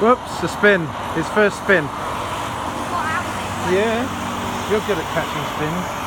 Whoops, a spin. His first spin. Yeah, you're good at catching spins.